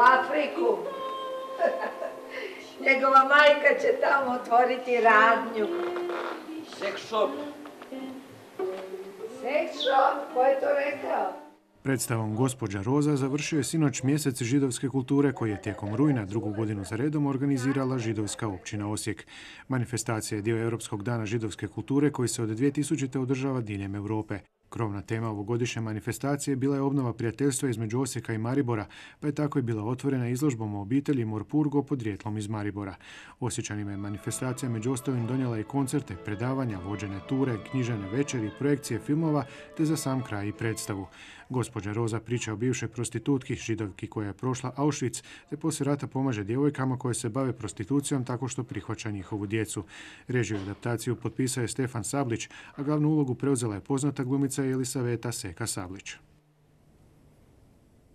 Afriku. Njegova majka će tamo otvoriti radnju. Sex shop. Sex shop, ko je to rekao? Predstavom Gospođa Roza završio je sinoć mjesec židovske kulture koji je tijekom rujna drugu godinu za redom organizirala židovska općina Osijek. Manifestacija je dio Europskog dana židovske kulture koji se od 2000. održava diljem Europe. Krovna tema ovogodišnje manifestacije bila je obnova prijateljstva između Osijeka i Maribora, pa je tako i bila otvorena izložbom o obitelji Morpurgo podrijetlom iz Maribora. Osjećanima je manifestacija među ostalim donijela i koncerte, predavanja, vođene ture, knjižene večeri, projekcije filmova, te za sam kraj i predstavu. Gospođa Roza priča o bivšoj prostitutki, židovki koja je prošla Auschwitz, te poslije rata pomaže djevojkama koje se bave prostitucijom tako što prihvaća njihovu djecu. Režiju adaptaciju potpisao je Stefan Sablić, a glavnu ulogu preuzela je poznata glumica se ili sa VTC-a, ka sabliću.